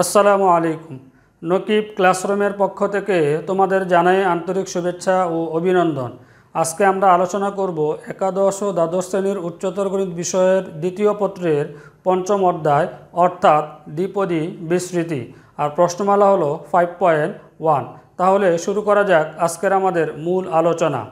আসসালামু আলাইকুম। নকিব ক্লাসরুমের পক্ষ থেকে তোমাদের জানাই আন্তরিক শুভেচ্ছা ও অভিনন্দন। আজকে আমরা আলোচনা করব একাদশ ও দ্বাদশ শ্রেণির উচ্চতর গণিত বিষয়ের দ্বিতীয় পত্রের পঞ্চম অধ্যায়, অর্থাৎ দ্বিপদী বিস্মৃতি আর প্রশ্নমালা হলো ফাইভ পয়েন্ট ওয়ান তাহলে শুরু করা যাক আজকের আমাদের মূল আলোচনা।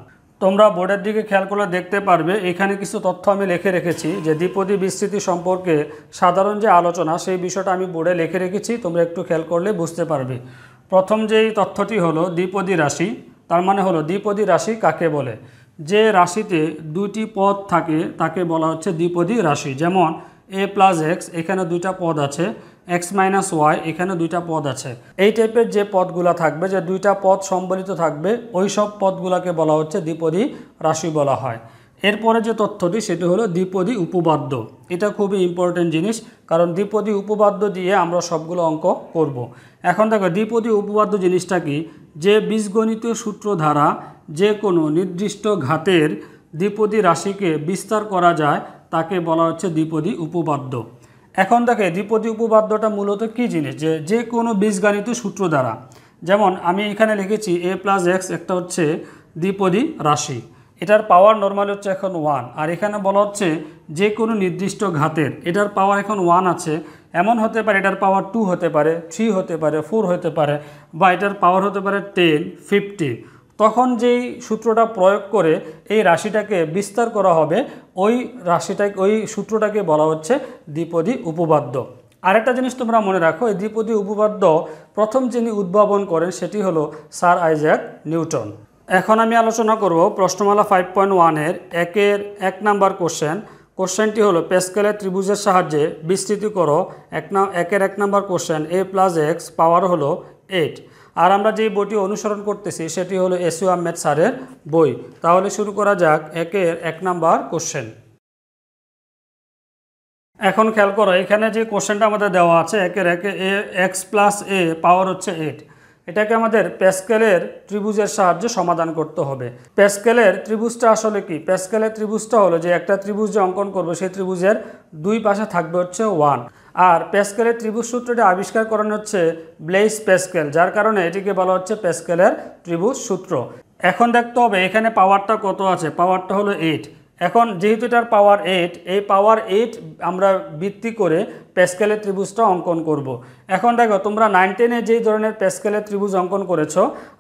তোমরা বোর্ডের দিকে খেয়াল করলে দেখতে পারবে, এখানে কিছু তথ্য আমি লিখে রেখেছি। যে দ্বিপদী বিস্তৃতি সম্পর্কে সাধারণ যে আলোচনা, সেই বিষয়টা আমি বোর্ডে লিখে রেখেছি, তোমরা একটু খেয়াল করলে বুঝতে পারবে। প্রথম যেই তথ্যটি হলো, দ্বিপদী রাশি, তার মানে হলো দ্বিপদী রাশি কাকে বলে? যে রাশিতে দুইটি পদ থাকে, তাকে বলা হচ্ছে দ্বিপদী রাশি। যেমন, এ প্লাস এক্স, এখানে দুইটা পদ আছে। এক্স মাইনাস ওয়াই, এখানে দুইটা পদ আছে। এই টাইপের যে পদগুলা থাকবে, যে দুইটা পদ সম্বলিত থাকবে, ওই সব পদগুলাকে বলা হচ্ছে দ্বিপদী রাশি বলা হয়। এরপরে যে তথ্যটি, সেটি হলো দ্বিপদী উপবাদ্য এটা খুবই ইম্পর্টেন্ট জিনিস, কারণ দ্বিপদী উপবাদ্য দিয়ে আমরা সবগুলো অঙ্ক করব। এখন দেখো, দ্বিপদী উপবাদ্য জিনিসটা কি? যে বীজগণিতীয় সূত্র দ্বারা যে কোনো নির্দিষ্ট ঘাতের দ্বিপদী রাশিকে বিস্তার করা যায়, তাকে বলা হচ্ছে দ্বিপদী উপবাদ্য এখন দেখে, দ্বিপদী উপপাদ্যটা মূলত কী জিনিস? যে যে কোনো বীজগাণিত সূত্র দ্বারা। যেমন, আমি এখানে লিখেছি এ প্লাস এক্স একটা হচ্ছে দ্বিপদী রাশি। এটার পাওয়ার নর্মাল হচ্ছে এখন ওয়ান আর এখানে বলা হচ্ছে যে কোনো নির্দিষ্ট ঘাতের। এটার পাওয়ার এখন ওয়ান আছে। এমন হতে পারে এটার পাওয়ার টু হতে পারে থ্রি হতে পারে ফোর হতে পারে, বা এটার পাওয়ার হতে পারে টেন ফিফটি তখন যেই সূত্রটা প্রয়োগ করে এই রাশিটাকে বিস্তার করা হবে, ওই রাশিটাকে, ওই সূত্রটাকে বলা হচ্ছে দ্বিপদী উপবাদ্য আরেকটা জিনিস তোমরা মনে রাখো, এই দ্বিপদী উপবাদ্য প্রথম যিনি উদ্ভাবন করেন সেটি হলো স্যার আইজ্যাক নিউটন। এখন আমি আলোচনা করব প্রশ্নমালা ফাইভ পয়েন্ট ওয়ানের একের এক নাম্বার কোশ্চেন কোশ্চেনটি হলো, পেস্কেলের ত্রিভুজের সাহায্যে বিস্তৃতি করো। এক না, একের এক number question a plus x power হলো এইট আর আমরা যেই বইটি অনুসরণ করতেছি, সেটি হলো এসিও আহমেদ স্যারের বই। তাহলে শুরু করা যাক একের এক নাম্বার কোশ্চেন এখন খেয়াল করো, এখানে যে কোশ্চেনটা আমাদের দেওয়া আছে, একের একে এ এক্স প্লাস এ পাওয়ার হচ্ছে এইট এটাকে আমাদের প্যাসকেলের ত্রিভুজের সাহায্যে সমাধান করতে হবে। প্যাসকেলের ত্রিভুজটা আসলে কি? প্যাসকেলের ত্রিভুজটা হলো যে একটা ত্রিভুজ যে অঙ্কন করব, সেই ত্রিভুজের দুই পাশে থাকবে হচ্ছে ওয়ান আর প্যাসকেলের ত্রিভুজ সূত্রটি আবিষ্কার করানো হচ্ছে ব্লেইস প্যাসকেল, যার কারণে এটিকে বলা হচ্ছে প্যাসকেলের ত্রিভুজ সূত্র এখন দেখতে হবে এখানে পাওয়ারটা কত আছে? পাওয়ারটা হলো এইট এখন যেহেতু এটার পাওয়ার এইট এই পাওয়ার এইট আমরা ভিত্তি করে প্যাসকেলের ত্রিভুজটা অঙ্কন করব। এখন দেখো, তোমরা নাইন টেনে যেই ধরনের প্যাসকেলের ত্রিভুজ অঙ্কন করেছ,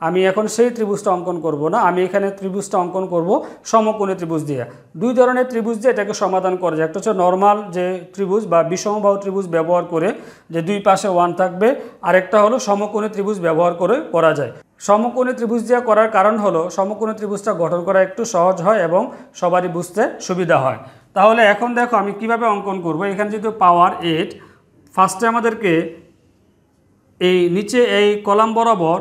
আমি এখন সেই ত্রিভুজটা অঙ্কন করব না, আমি এখানে ত্রিভুজটা অঙ্কন করব সমকোণী ত্রিভুজ দিয়ে। দুই ধরনের ত্রিভুজ দিয়ে এটাকে সমাধান করা যায়। একটা হচ্ছে নর্মাল যে ত্রিভুজ বা বিষমবাহু ত্রিভুজ ব্যবহার করে যে দুই পাশে ওয়ান থাকবে, আরেকটা হলো সমকোণী ত্রিভুজ ব্যবহার করে করা যায়। সমকোণী ত্রিভুজ দিয়ে করার কারণ হলো, সমকোণী ত্রিভুজটা গঠন করা একটু সহজ হয় এবং সবারই বুঝতে সুবিধা হয়। তাহলে এখন দেখো আমি কীভাবে অঙ্কন করব। এখানে যেহেতু পাওয়ার এইট ফার্স্টে আমাদেরকে এই নিচে এই কলাম বরাবর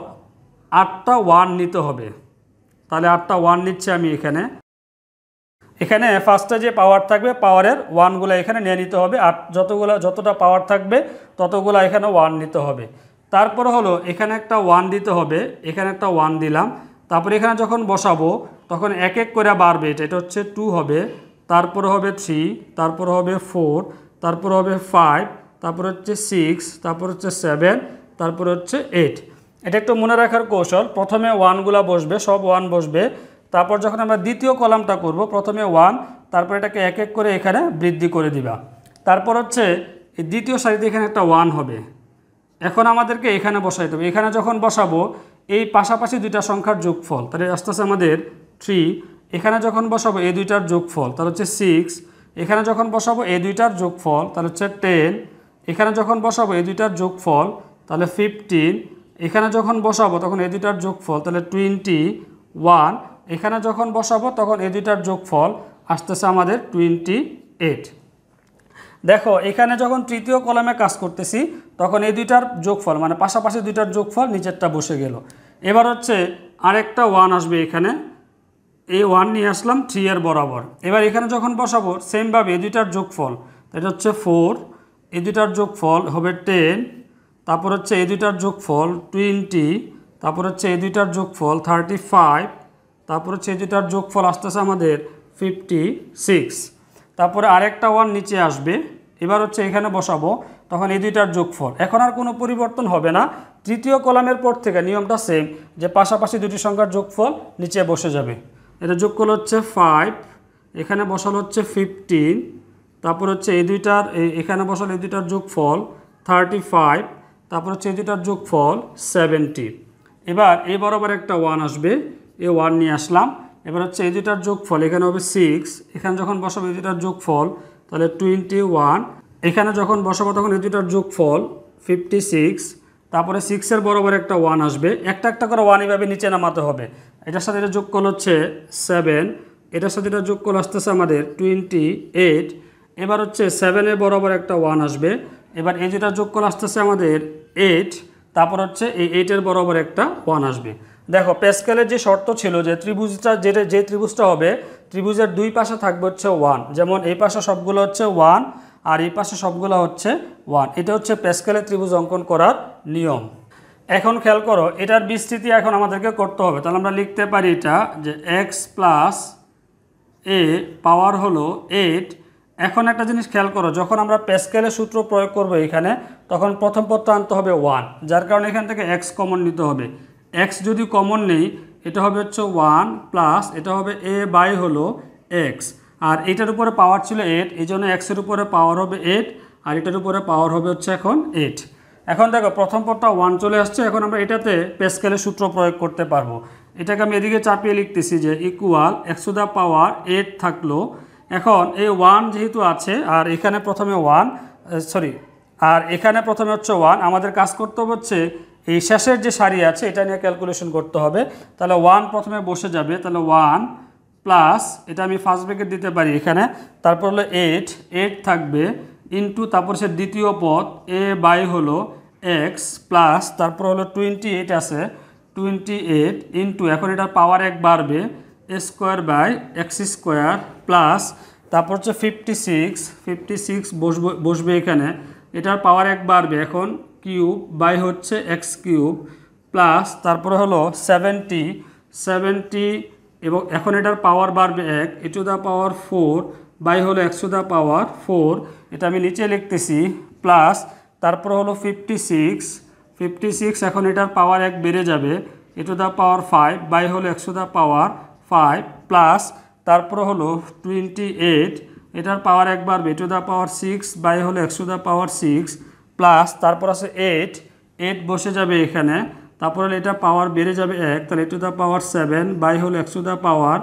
আটটা ওয়ান নিতে হবে। তাহলে আটটা ওয়ান নিচ্ছে আমি এখানে। এখানে ফার্স্টে যে পাওয়ার থাকবে পাওয়ারের ওয়ানগুলো এখানে নিয়ে নিতে হবে। আর যতগুলো, যতটা পাওয়ার থাকবে, ততগুলো এখানে ওয়ান নিতে হবে। তারপর হলো, এখানে একটা ওয়ান দিতে হবে, এখানে একটা ওয়ান দিলাম। তারপর এখানে যখন বসাবো, তখন এক এক করে বাড়বে এটা। এটা হচ্ছে টু হবে, তারপর হবে থ্রি তারপর হবে ফোর তারপর হবে ফাইভ তারপর হচ্ছে সিক্স তারপর হচ্ছে সেভেন তারপর হচ্ছে এইট এটা একটু মনে রাখার কৌশল, প্রথমে ওয়ানগুলা বসবে, সব ওয়ান বসবে। তারপর যখন আমরা দ্বিতীয় কলামটা করব, প্রথমে ওয়ান তারপর এটাকে এক এক করে এখানে বৃদ্ধি করে দিবা। তারপর হচ্ছে দ্বিতীয় সারিতে এখানে একটা ওয়ান হবে। এখন আমাদেরকে এখানে বসাইতে হবে। এখানে যখন বসাবো, এই পাশাপাশি দুইটা সংখ্যার যোগফল, তাহলে আস্তে আস্তে আমাদের থ্রি এখানে যখন বসাবো, এই দুইটার যোগফল, তাহলে হচ্ছে সিক্স এখানে যখন বসাবো, এই দুইটার যোগফল, তাহলে হচ্ছে টেন এখানে যখন বসাবো, এই দুইটার যোগফল, তাহলে ফিফটিন এখানে যখন বসাবো, তখন এই দুইটার যোগফল, তাহলে টোয়েন্টি ওয়ান এখানে যখন বসাবো, তখন এই দুইটার যোগফল আসতেছে আমাদের টোয়েন্টি এইট দেখো, এখানে যখন তৃতীয় কলমে কাজ করতেছি, তখন এই দুইটার যোগফল মানে পাশাপাশি দুইটার যোগফল নিচেরটা বসে গেল। এবার হচ্ছে আরেকটা ওয়ান আসবে এখানে। এই ওয়ান নিয়ে আসলাম থ্রি এর বরাবর। এবার এখানে যখন বসাবো, সেমভাবে এই দুইটার যোগফল, এটা হচ্ছে ফোর, এই দুইটার যোগফল হবে টেন, তারপর হচ্ছে এই দুইটার যোগফল টোয়েন্টি, তারপর হচ্ছে এই দুইটার যোগফল থার্টি ফাইভ, তারপর হচ্ছে এই দুইটার যোগফল আসতেছে আমাদের ফিফটি সিক্স। তারপরে আরেকটা ওয়ান নিচে আসবে। এবার হচ্ছে এখানে বসাবো, তখন এই দুইটার যোগফল। এখন আর কোনো পরিবর্তন হবে না। তৃতীয় কলামের পর থেকে নিয়মটা সেম যে পাশাপাশি দুটি সংখ্যার যোগফল নিচে বসে যাবে। এটা যোগফল হচ্ছে ফাইভ এখানে বসাল হচ্ছে ফিফটিন তারপর হচ্ছে এই দুইটার এখানে বসাল এই দুইটার যোগফল থার্টি ফাইভ তারপর হচ্ছে এই দুইটার যোগফল সেভেন্টি এবার এই বরাবর একটা ওয়ান আসবে, এই ওয়ান নিয়ে আসলাম। এবার হচ্ছে এই দুইটার যোগফল, এখানে হবে সিক্স এখানে যখন বসাবো এই দুইটার যোগফল, তাহলে টোয়েন্টি ওয়ান এখানে যখন বসাবো তখন এই দুইটার যোগফল ফিফটি সিক্স তারপরে সিক্সের বরাবর একটা ওয়ান আসবে। একটা একটা করে ওয়ান এভাবে নিচে নামাতে হবে। এটার সাথে এটা যোগফল হচ্ছে সেভেন এটার সাথে এটা যোগফল আসতেছে আমাদের টোয়েন্টি এইট এবার হচ্ছে সেভেনের বরাবর একটা ওয়ান আসবে। এবার এই যেটা যোগফল আসতেছে আমাদের এইট তারপর হচ্ছে এই এইটের বরাবর একটা ওয়ান আসবে। দেখো পেস্কেলের যে শর্ত ছিল যে ত্রিভুজটা যেটা যে ত্রিভুজটা হবে, ত্রিভুজের দুই পাশে থাকবে হচ্ছে ওয়ান যেমন এই পাশে সবগুলো হচ্ছে ওয়ান আর এই পাশে সবগুলো হচ্ছে ওয়ান এটা হচ্ছে পেস্কেলের ত্রিভুজ অঙ্কন করার নিয়ম। এখন খেয়াল করো, এটার বিস্তৃতি এখন আমাদেরকে করতে হবে। তাহলে আমরা লিখতে পারি এটা যে এক্স প্লাস এ পাওয়ার হলো এইট এখন একটা জিনিস খেয়াল করো, যখন আমরা প্যাসকেলের সূত্র প্রয়োগ করব এখানে, তখন প্রথম পদটা আনতে হবে ওয়ান যার কারণে এখান থেকে এক্স কমন নিতে হবে। এক্স যদি কমন নেই, এটা হবে হচ্ছে ওয়ান প্লাস এটা হবে এ বাই হলো এক্স আর এটার উপরে পাওয়ার ছিল এইট এই জন্য এক্সের উপরে পাওয়ার হবে এইট আর এটার উপরে পাওয়ার হবে হচ্ছে এখন এইট এখন দেখো, প্রথম পদটা ওয়ান চলে আসছে, এখন আমরা এটাতে পেস্কেলের সূত্র প্রয়োগ করতে পারব। এটাকে আমি এদিকে চাপিয়ে লিখতেছি যে ইকুয়াল একশো দ্য পাওয়ার এইট থাকল। এখন এই ওয়ান যেহেতু আছে, আর এখানে প্রথমে ওয়ান সরি আর এখানে প্রথমে হচ্ছে ওয়ান আমাদের কাজ করতে হচ্ছে এই শেষের যে সারি আছে, এটা নিয়ে ক্যালকুলেশন করতে হবে। তাহলে ওয়ান প্রথমে বসে যাবে, তাহলে ওয়ান প্লাস এটা আমি ফার্স্ট ব্রেকেট দিতে পারি এখানে। তারপর হলো এইট এইট থাকবে ইন্টু তারপর সে দ্বিতীয় পদ এ বাই হলো এক্স প্লাস তারপর হলো টোয়েন্টি এইট আছে টোয়েন্টি এইট ইন্টু এখন এটার পাওয়ার এক বাড়বে a square by x square plus তারপর হচ্ছে ফিফটি সিক্স ফিফটি সিক্স বসবে বসবে এখানে। এটার পাওয়ার এক বাড়বে এখন কিউব বাই হচ্ছে এক্স কিউব প্লাস তারপরে হলো সেভেন্টি সেভেন্টি এবং এখন এটার পাওয়ার বাড়বে এক, a to the power four by হলো একশো দ্য পাওয়ার ফোর, এটা আমি নিচে লিখতেছি, প্লাস তারপর হলো ফিফটি সিক্স ফিফটি সিক্স এখন এটার পাওয়ার এক বেড়ে যাবে, a to the power five by হলো একশো দ্য পাওয়ার ফাইভ প্লাস তারপর হলো টোয়েন্টি এইট এটার পাওয়ার এক বাড়বে to the power six by হলো একশো দ্য পাওয়ার সিক্স প্লাস তারপর আছে এইট এইট বসে যাবে এখানে, তারপর হলে এটা পাওয়ার বেড়ে যাবে এক, তাহলে to the power seven by হলো to the power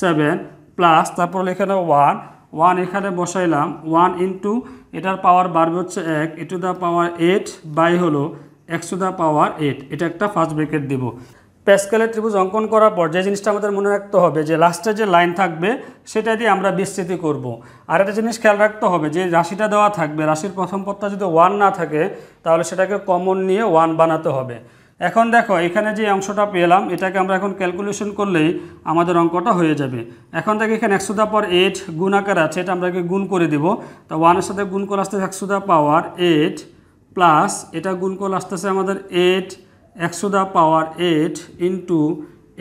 seven plus তারপর হলো এখানে ওয়ান ওয়ান এখানে বসাইলাম ওয়ান ইন্টু এটার পাওয়ার বাড়বে হচ্ছে এক a to the power eight by হলো একশো দ্য পাওয়ার এইট এটা একটা ফার্স্ট ব্রেকেট দিব। প্যাসকেলের ত্রিভুজ অঙ্কন করার পর যে জিনিসটা আমাদের মনে রাখতে হবে, যে লাস্টে যে লাইন থাকবে, সেটা দিয়ে আমরা বিস্তৃতি করব। আর একটা জিনিস খেয়াল রাখতে হবে, যে রাশিটা দেওয়া থাকবে, রাশির প্রথম পদটা যদি ওয়ান না থাকে, তাহলে সেটাকে কমন নিয়ে ওয়ান বানাতে হবে। এখন দেখো, এখানে যে অংশটা পেলাম, এটাকে আমরা এখন ক্যালকুলেশন করলেই আমাদের অঙ্কটা হয়ে যাবে। এখন থেকে এখানে একশো দা পর এইট গুণ আকার আছে, এটা আমরা গুণ করে দিব। তো ওয়ানের সাথে গুণ করে আসতেছে একশো দা পাওয়ার এইট প্লাস এটা গুণ করে আসতেছে আমাদের এইট একশো the power eight into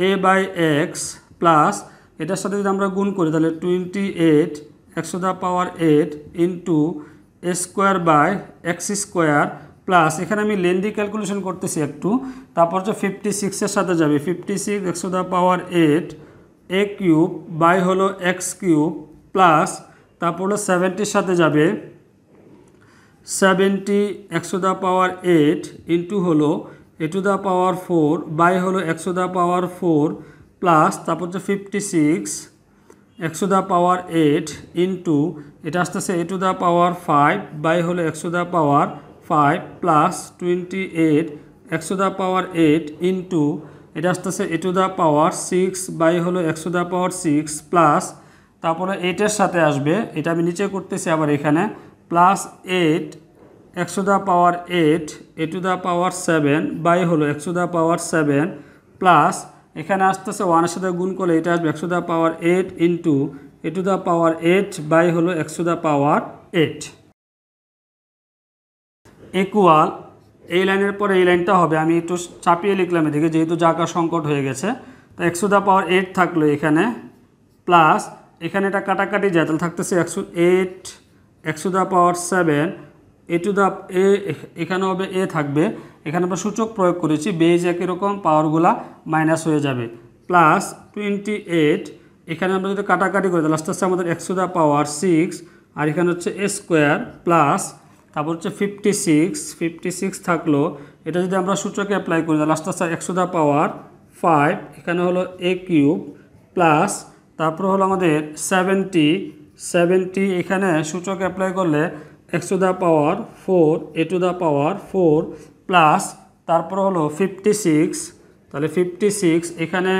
a by x plus এটার সাথে যদি আমরা গুণ করি, তাহলে টোয়েন্টি এইট একশো the power eight into a square by x square plus এখানে আমি লেন্দি ক্যালকুলেশন করতেছি একটু, তারপর হচ্ছে ফিফটি সিক্সের সাথে যাবে ফিফটি সিক্স একশো the power eight a cube by হলো এক্স কিউব প্লাস তারপর হলো সেভেন্টির সাথে যাবে সেভেন্টি একশো দা পাওয়ার এইট ইন্টু হলো a to the power four, by হলো একশো দা পাওয়ার ফোর প্লাস, তারপর হচ্ছে ফিফটি সিক্স একশো দা পাওয়ার এইট ইন্টু, এটা আসতেছে a to the power five, by হলো একশো the power five plus twenty eight একশো দা পাওয়ার এইট ইন্টু, এটা আসতেছে a to the power six, by হলো একশো দা পাওয়ার সিক্স প্লাস, তারপরে এইটের সাথে আসবে, এটা আমি নিচে করতেছি আবার এখানে, প্লাস এইট একশো the power eight, a to the power seven, by হলো একশো দা পাওয়ার সেভেন, প্লাস এখানে আসতেছে ওয়ানের সাথে গুণ করলে এটা আসবে একশো the power eight into, a to the power eight, by হলো একশো দা পাওয়ার এইট। ইকুয়াল, এই লাইনের পরে এই লাইনটা হবে, আমি একটু চাপিয়ে লিখলাম এদিকে, যেহেতু জায়গা সংকট হয়ে গেছে। তো একশো দা পাওয়ার এইট থাকল এখানে, প্লাস এখানে এটা কাটাকাটি যায়, তাহলে থাকতেছে একশো এইট একশো the power seven a to the a এখানে হবে এ থাকবে। এখানে আমরা সূচক প্রয়োগ করেছি। বেজ একই রকম পাওয়ারগুলা মাইনাস হয়ে যাবে। প্লাস টোয়েন্টি এইট এখানে আমরা যদি কাটাকাটি করি তাহলে আস্তে আমাদের একশো দা পাওয়ার সিক্স আর এখানে হচ্ছে এ স্কোয়ার প্লাস তারপর হচ্ছে ফিফটি সিক্স ফিফটি সিক্স থাকল। এটা যদি আমরা সূচকে অ্যাপ্লাই করি তাহলে আস্তে আস্তে একশো দা পাওয়ার ফাইভ এখানে হলো এ কিউব প্লাস তারপর হলো আমাদের সেভেন্টি সেভেন্টি এখানে সূচক অ্যাপ্লাই করলে x to the power four a to the power four plus তারপর হলো ফিফটি সিক্স তাহলে ফিফটি সিক্স এখানে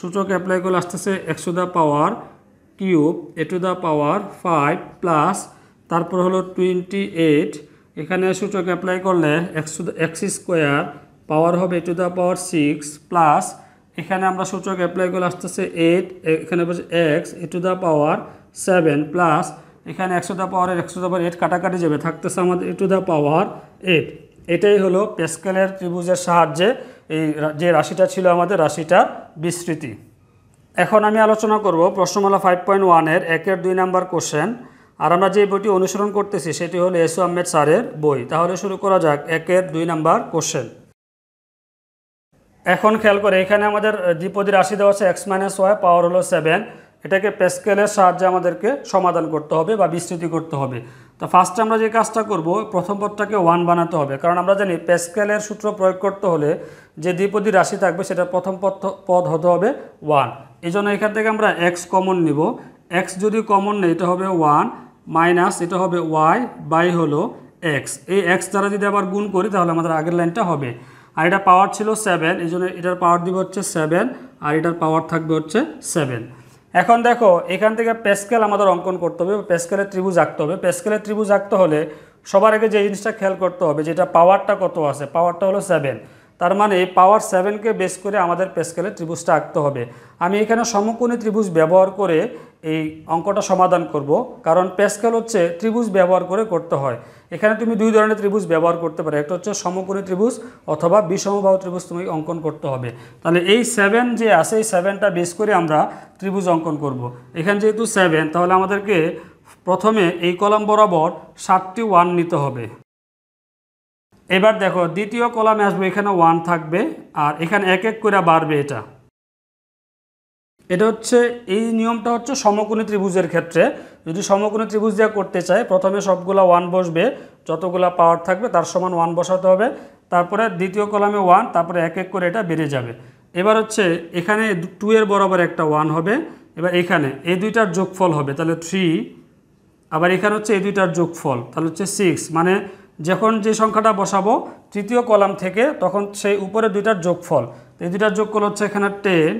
সূচক অ্যাপ্লাই করলে আসতেছে x to the power cube a to the power five plus তারপর হলো টোয়েন্টি এইট এখানে সূচক অ্যাপ্লাই করলে x to x square power হবে a to the power six plus এখানে আমরা সূচক অ্যাপ্লাই করলে আসতেছে এইট এখানে বলছে x a to the power seven plus এখানে একশো দ্য পাওয়ারের একশো দ্য পাওয়ার এইট কাটাকাটি যাবে, থাকতেছে আমাদের টু দ্য পাওয়ার এইট এটাই হলো পেস্কেলের ত্রিভুজের সাহায্যে এই যে রাশিটা ছিল আমাদের রাশিটার বিস্তৃতি। এখন আমি আলোচনা করব প্রশ্নমালা ফাইভ পয়েন্ট ওয়ানের একের দুই নাম্বার কোশ্চেন আর আমরা যে বইটি অনুসরণ করতেছি সেটি হলো এসু আহমেদ স্যারের বই। তাহলে শুরু করা যাক একের দুই নাম্বার কোশ্চেন এখন খেয়াল করে, এখানে আমাদের দ্বিপদী রাশি দেওয়া আছে এক্স মাইনাস ওয়াই পাওয়ার হলো সেভেন এটাকে পেস্কেলের সাহায্যে আমাদেরকে সমাধান করতে হবে বা বিস্তৃতি করতে হবে। তো ফার্স্টে আমরা যে কাজটা করব, প্রথম পদটাকে ওয়ান বানাতে হবে। কারণ আমরা জানি পেস্কেলের সূত্র প্রয়োগ করতে হলে যে দ্বিপদী রাশি থাকবে সেটা প্রথম পদ পদ হতে হবে ওয়ান এই জন্য এখান থেকে আমরা এক্স কমন নিব। এক্স যদি কমন নেই, এটা হবে ওয়ান মাইনাস এটা হবে ওয়াই বাই হলো এক্স এই এক্স দ্বারা যদি আবার গুণ করি, তাহলে আমাদের আগের লাইনটা হবে। আর এটা পাওয়ার ছিল সেভেন এই জন্য এটার পাওয়ার দিব হচ্ছে সেভেন আর এটার পাওয়ার থাকবে হচ্ছে সেভেন এখন দেখো, এখান থেকে পেস্কেল আমাদের অঙ্কন করতে হবে পেস্কেলের ত্রিভুজ আঁকতে হবে। পেস্কেলের ত্রিভুজ আঁকতে হলে সবার আগে যে জিনিসটা খেয়াল করতে হবে, যেটা পাওয়ারটা কত আছে পাওয়ারটা হলো সেভেন তার মানে পাওয়ার সেভেনকে বেস করে আমাদের পেস্কেলের ত্রিভুজটা আঁকতে হবে। আমি এখানে সমকোণী ত্রিভুজ ব্যবহার করে এই অঙ্কটা সমাধান করব, কারণ পেস্কেল হচ্ছে ত্রিভুজ ব্যবহার করে করতে হয়। এখানে তুমি দুই ধরনের ত্রিভুজ ব্যবহার করতে পারো। একটা হচ্ছে সমকোণী ত্রিভুজ অথবা বিষমবাহু ত্রিভুজ তুমি অঙ্কন করতে হবে। তাহলে এই সেভেন যে আছে, এই সেভেনটা বেস করে আমরা ত্রিভুজ অঙ্কন করব। এখানে যেহেতু সেভেন তাহলে আমাদেরকে প্রথমে এই কলাম বরাবর সাতটি ওয়ান নিতে হবে। এবার দেখো, দ্বিতীয় কলামে আসবে, এখানে ওয়ান থাকবে, আর এখানে এক এক করে বাড়বে এটা। এটা হচ্ছে, এই নিয়মটা হচ্ছে সমকোণী ত্রিভুজের ক্ষেত্রে। যদি সমকোণী ত্রিভুজ দিয়ে করতে চায়, প্রথমে সবগুলা ওয়ান বসবে, যতগুলা পাওয়ার থাকবে তার সমান ওয়ান বসাতে হবে। তারপরে দ্বিতীয় কলামে ওয়ান, তারপরে এক এক করে এটা বেড়ে যাবে। এবার হচ্ছে, এখানে টু এর বরাবর একটা ওয়ান হবে, এবার এখানে, এই দুইটার যোগফল হবে, তাহলে থ্রি, আবার এখানে হচ্ছে এই দুইটার যোগফল, তাহলে হচ্ছে সিক্স। মানে যখন যে সংখ্যাটা বসাবো, তৃতীয় কলাম থেকে, তখন সেই উপরে দুইটার যোগফল। এই দুইটার যোগফল হচ্ছে এখানে টেন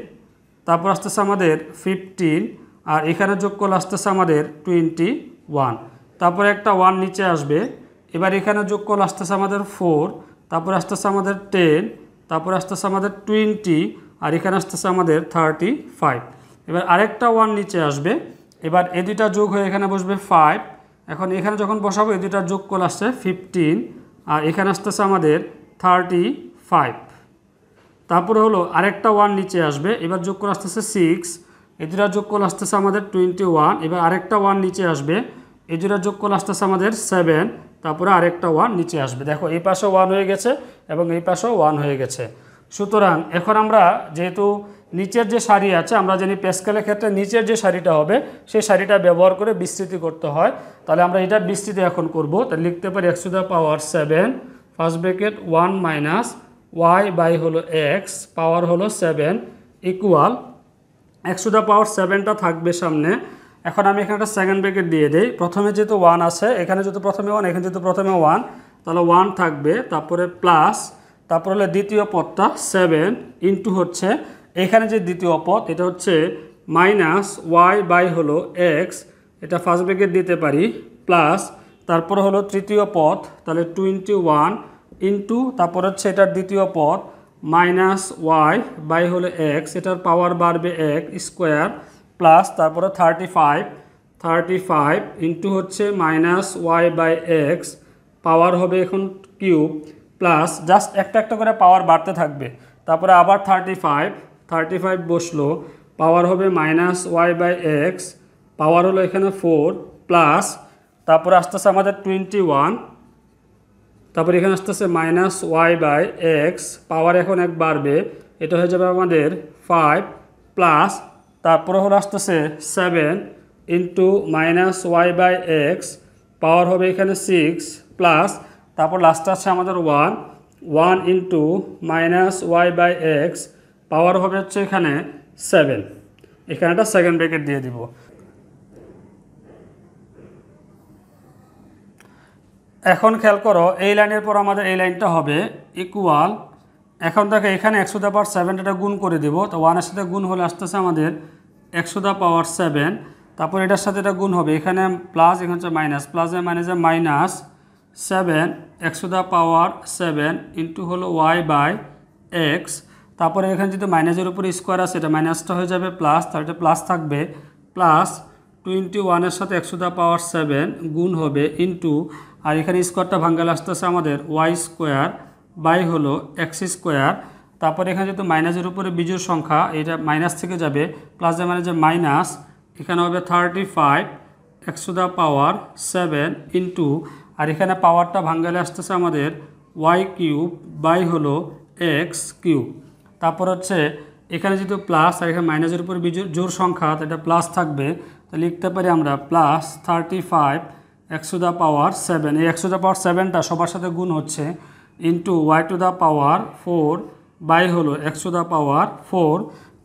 তারপর আসতেছে আমাদের ফিফটিন আর এখানে যোগ করলে আসতেছে আমাদের টোয়েন্টি ওয়ান তারপরে একটা ওয়ান নিচে আসবে। এবার এখানে যোগ করলে আসতেছে আমাদের ফোর তারপরে আসতেছে আমাদের টেন তারপরে আসতেছে আমাদের টোয়েন্টি আর এখানে আসতেছে আমাদের থার্টি ফাইভ এবার আরেকটা ওয়ান নিচে আসবে। এবার এ দুইটা যোগ হয়ে এখানে বসবে ফাইভ এখন এখানে যখন বসাবো এই দুইটা যোগ করলে আসছে ফিফটিন আর এখানে আসতেছে আমাদের থার্টি ফাইভ তারপরে হলো আরেকটা ওয়ান নিচে আসবে, এবার যোগ করে আসতেছে সিক্স দুটা যোগ করলে আসতেছে আমাদের টোয়েন্টি ওয়ান এবার আরেকটা ওয়ান নিচে আসবে দুটা যোগ করলে আসতেছে আমাদের সেভেন তারপরে আরেকটা ওয়ান নিচে আসবে। দেখো, এই পাশে ওয়ান হয়ে গেছে এবং এই পাশেও ওয়ান হয়ে গেছে। সুতরাং এখন আমরা যেহেতু নিচের যে শাড়ি আছে, আমরা জানি পেস্কেলের ক্ষেত্রে নিচের যে শাড়িটা হবে, সেই শাড়িটা ব্যবহার করে বিস্তৃতি করতে হয়। তাহলে আমরা এটার বিস্তৃতি এখন করব। তাহলে লিখতে পারি একশো the power seven first bracket one minus y by হলো এক্স পাওয়ার হলো seven equal x to the power সেভেনটা থাকবে সামনে। এখন আমি এখানে একটা সেকেন্ড ব্রেকেট দিয়ে দিই। প্রথমে যেহেতু ওয়ান আছে, এখানে যেহেতু প্রথমে ওয়ান এখানে যেহেতু প্রথমে ওয়ান তাহলে ওয়ান থাকবে, তারপরে প্লাস তারপর হলো দ্বিতীয় পদটা সেভেন ইন্টু হচ্ছে, এখানে যে দ্বিতীয় পদ, এটা হচ্ছে মাইনাস ওয়াই বাই হলো এক্স এটা ফার্স্ট ব্রেকেট দিতে পারি প্লাস তারপর হলো তৃতীয় পদ, তাহলে টোয়েন্টি ওয়ান ইন্টু তারপর হচ্ছে এটার দ্বিতীয় পদ মাইনাস ওয়াই বাই হলো এক্স এটার পাওয়ার বাড়বে এক স্কোয়ার প্লাস তারপরে thirty five thirty five into হচ্ছে minus y by x power হবে এখন কিউব প্লাস জাস্ট একটা একটা করে পাওয়ার বাড়তে থাকবে। তারপরে আবার থার্টি ফাইভ থার্টি ফাইভ বসল পাওয়ার হবে minus y by x power হলো এখানে ফোর প্লাস তারপরে আসতেছে আমাদের টোয়েন্টি ওয়ান তারপর এখানে আসতেছে minus y by x power এখন এক বাড়বে, এটা হয়ে যাবে আমাদের ফাইভ প্লাস তারপরে হলো আসতেছে seven into minus y by x power হবে এখানে সিক্স প্লাস তারপর লাস্ট আছে আমাদের one one into minus y by x power হবে হচ্ছে এখানে সেভেন এখানে একটা সেকেন্ড ব্রেকেট দিয়ে দিব। এখন খেয়াল করো, এই লাইনের পর আমাদের এই লাইনটা হবে ইকুয়াল এখন দেখো এখানে একশো দা পাওয়ার সেভেন এটা গুণ করে দেবো, তো ওয়ানের সাথে গুণ হলে আসতেছে আমাদের একশো দা পাওয়ার সেভেন তারপর এটার সাথে এটা গুণ হবে, এখানে প্লাস এখানে হচ্ছে মাইনাস প্লাসে মাইনাসে মাইনাস সেভেন একশো দা পাওয়ার সেভেন ইন্টু হলো ওয়াই বাই এক্স তারপরে এখানে যদি মাইনাসের উপরে স্কোয়ার আছে, এটা মাইনাসটা হয়ে যাবে প্লাস তাহলে এটা প্লাস থাকবে প্লাস টোয়েন্টি ওয়ানের সাথে একশো দা পাওয়ার সেভেন গুণ হবে ইন্টু, আর এখানে স্কোয়ারটা ভাঙ্গালে আসতেছে আমাদের ওয়াই স্কোয়ার বাই হলো এক্স স্কোয়ার। তারপরে এখানে যেহেতু মাইনাসের উপরে বিজোর সংখ্যা, এটা মাইনাস থেকে যাবে, প্লাস যে মানে যে মাইনাস, এখানে হবে থার্টি ফাইভ, একশো দা পাওয়ার সেভেন ইন্টু, আর এখানে পাওয়ারটা ভাঙ্গালে আসতেছে আমাদের ওয়াই কিউব বাই হলো এক্স কিউব। তারপর হচ্ছে এখানে যেহেতু প্লাস, আর এখানে মাইনাসের উপর জোর সংখ্যা এটা প্লাস থাকবে। লিখতে পারি আমরা প্লাস থার্টি ফাইভ একশো দা পাওয়ার সেভেন এই একশো দা পাওয়ার সেভেনটা সবার সাথে গুণ হচ্ছে into y to the power four by হলো একশো দা পাওয়ার ফোর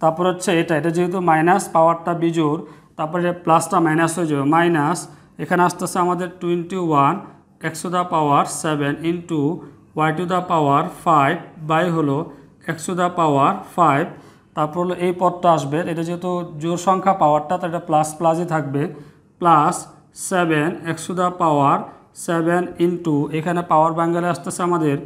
তারপর হচ্ছে এটা এটা যেহেতু মাইনাস পাওয়ারটা বিজোর তারপরে প্লাসটা মাইনাস হয়ে যাবে মাইনাস এখানে আসতেছে আমাদের টোয়েন্টি ওয়ান একশো the power seven into y to the power five by হলো একশো দা পাওয়ার ফাইভ তারপর হলো এই পদটা আসবে, এটা যেহেতু জোর সংখ্যা পাওয়ারটা তো এটা প্লাস প্লাসই থাকবে। প্লাস সেভেন একশো দা পাওয়ার সেভেন ইন্টু এখানে পাওয়ার বাঙ্গালে আসতেছে আমাদের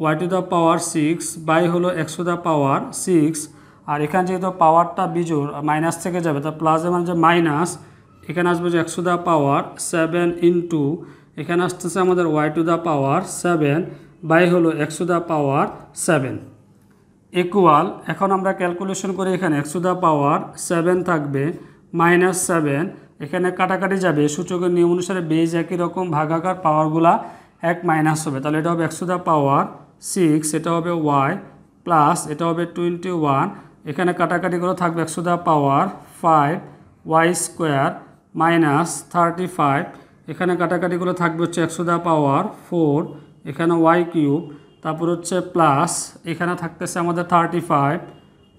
y to the power six by হলো একশো দা পাওয়ার সিক্স আর এখানে যেহেতু পাওয়ারটা বিজোর মাইনাস থেকে যাবে তা প্লাস মানে যে মাইনাস এখানে আসবে যে একশো দা পাওয়ার সেভেন ইন্টু এখানে আসতেছে আমাদের y to the power seven by হলো একশো দা পাওয়ার সেভেন ইকুয়াল এখন আমরা ক্যালকুলেশন করে এখানে একশো দা পাওয়ার সেভেন থাকবে মাইনাস সেভেন এখানে কাটাকাটি যাবে, সূচকের নিয়ম অনুসারে বেজ একই রকম, ভাগাকার পাওয়ারগুলা এক মাইনাস হবে, তাহলে এটা হবে একশো দা পাওয়ার সিক্স এটা হবে ওয়াই প্লাস এটা হবে টোয়েন্টি ওয়ান এখানে কাটাকাটি করে থাকবে একশো the power five y square minus thirty five এখানে কাটাকাটি করে থাকবে হচ্ছে একশো দা পাওয়ার ফোর এখানে ওয়াই কিউব তারপর হচ্ছে প্লাস এখানে থাকতেছে আমাদের থার্টি ফাইভ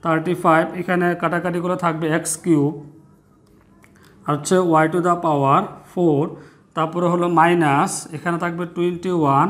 থার্টি ফাইভ এখানে কাটাকাটি করে থাকবে এক্স কিউব আর হচ্ছে y to the power four তারপরে হলো মাইনাস এখানে থাকবে টোয়েন্টি ওয়ান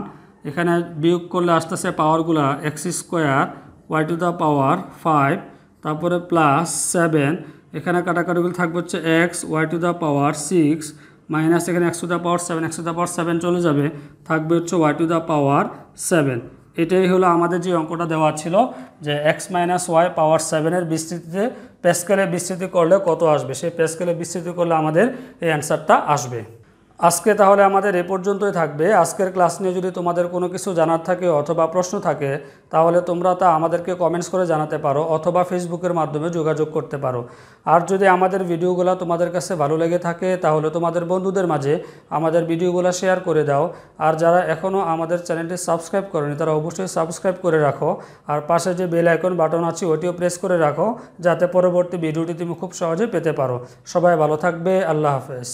এখানে বিয়োগ করলে আসতেছে পাওয়ারগুলা x square y to the power five তারপরে প্লাস সেভেন এখানে কাটাকাটিগুলো থাকবে হচ্ছে x y to the power six minus এখানে একশো দ্য পাওয়ার সেভেন একশো দ্য পাওয়ার সেভেন চলে যাবে, থাকবে হচ্ছে y to the power seven এটাই হলো আমাদের যে অঙ্কটা দেওয়া ছিল যে এক্স মাইনাস ওয়াই পাওয়ার সেভেনের বিস্তৃতিতে পেসকেলে বিস্তৃতি করলে কত আসবে? সেই পেসকেলে বিস্তৃতি করলে আমাদের এই অ্যান্সারটা আসবে। আজকে তাহলে আমাদের এ পর্যন্তই থাকবে। আজকের ক্লাস নিয়ে যদি তোমাদের কোনো কিছু জানার থাকে অথবা প্রশ্ন থাকে, তাহলে তোমরা তা আমাদেরকে কমেন্টস করে জানাতে পারো অথবা ফেসবুকের মাধ্যমে যোগাযোগ করতে পারো। আর যদি আমাদের ভিডিওগুলো তোমাদের কাছে ভালো লেগে থাকে, তাহলে তোমাদের বন্ধুদের মাঝে আমাদের ভিডিওগুলো শেয়ার করে দাও। আর যারা এখনও আমাদের চ্যানেলটি সাবস্ক্রাইব করেনি, তারা অবশ্যই সাবস্ক্রাইব করে রাখো। আর পাশে যে বেল আইকন বাটন আছে, ওটিও প্রেস করে রাখো, যাতে পরবর্তী ভিডিওটি তুমি খুব সহজে পেতে পারো। সবাই ভালো থাকবে, আল্লাহ হাফেজ।